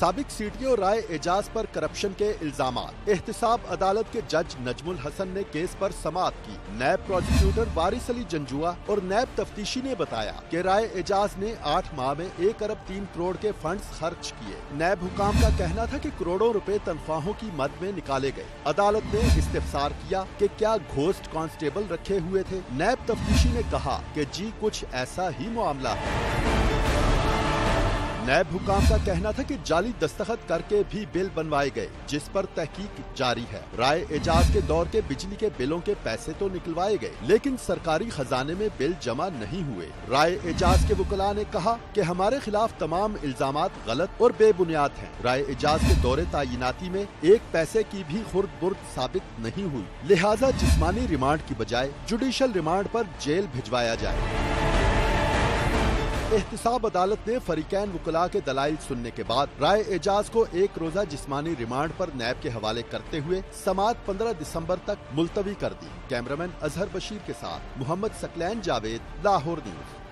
सबक सीटीओ राय एजाज पर करप्शन के इल्ज़ाम एहतसाब अदालत के जज नजमुल हसन ने केस पर समाप्त की। नैब प्रोसिक्यूटर वारिस अली जंजुआ और नैब तफ्तीशी ने बताया कि राय एजाज ने आठ माह में एक अरब तीन करोड़ के फंड्स खर्च किए। नैब हुकाम का कहना था कि करोड़ों रुपए तनख्वाहों की मद में निकाले गए। अदालत ने इस्तेफसार किया कि क्या घोस्ट कांस्टेबल रखे हुए थे। नैब तफ्तीशी ने कहा कि जी कुछ ऐसा ही मामला है। नैब हुकाम का कहना था कि जाली दस्तखत करके भी बिल बनवाए गए, जिस पर तहकीक जारी है। राय एजाज के दौर के बिजली के बिलों के पैसे तो निकलवाए गए, लेकिन सरकारी खजाने में बिल जमा नहीं हुए। राय एजाज के वकला ने कहा कि हमारे खिलाफ तमाम इल्ज़ाम गलत और बेबुनियाद हैं। राय एजाज के दौरे तैनाती में एक पैसे की भी खुर्द बुर्द साबित नहीं हुई। लिहाजा जिसमानी रिमांड की बजाय जुडिशल रिमांड आरोप जेल भिजवाया जाए। एहतसाब अदालत ने फरीकैन वकला के दलाइल सुनने के बाद राय एजाज को एक रोजा जिस्मानी रिमांड पर नैब के हवाले करते हुए समात 15 दिसंबर तक मुलतवी कर दी। कैमरामैन अजहर बशीर के साथ मोहम्मद सकलैन जावेद, लाहौर न्यूज़।